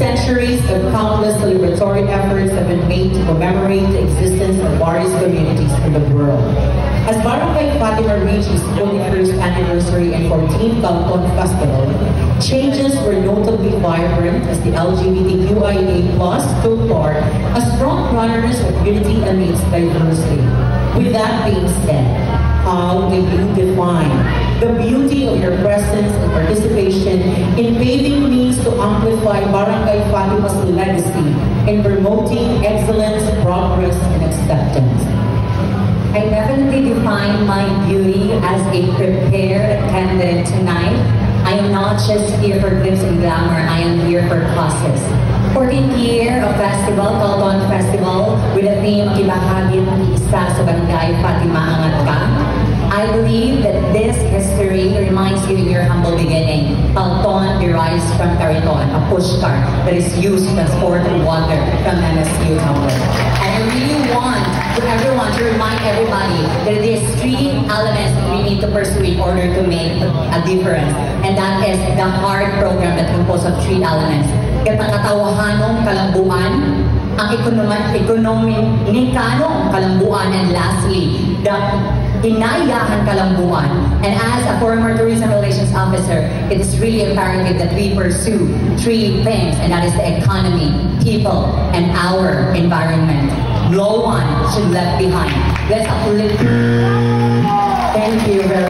Centuries of countless celebratory efforts have been made to commemorate the existence of various communities in the world. As Barangay Fatima reached its 41st anniversary and 14th Galpon Festival, changes were notably vibrant as the LGBTQIA plus took part as front runners of unity amidst diversity. With that being said, how will you define the beauty of your presence and participation in paving to amplify Barangay Fatima's legacy in promoting excellence, progress, and acceptance? I definitely define my beauty as a prepared attendant tonight. I am not just here for glitz and glamour, I am here for causes. 14th year of festival, Galton Festival, with the theme Kibahagin Isa sa Barangay Fatima Angat Ka. I believe that this history reminds you of your humble beginning. Palton derives from Cariton, a pushcart that is used to transport water from MSU campus. And I really want to everyone to remind everybody that there is three elements that we need to pursue in order to make a difference. And that is the HARD program that composed of three elements. Katangatawahanong kalambuan, ang ekonomi, ekonomikanong kalambuan, and lastly, the inayahan kalambuan. And it is really imperative that we pursue three things, and that is the economy, people, and our environment. No one should left behind. Let's uplift.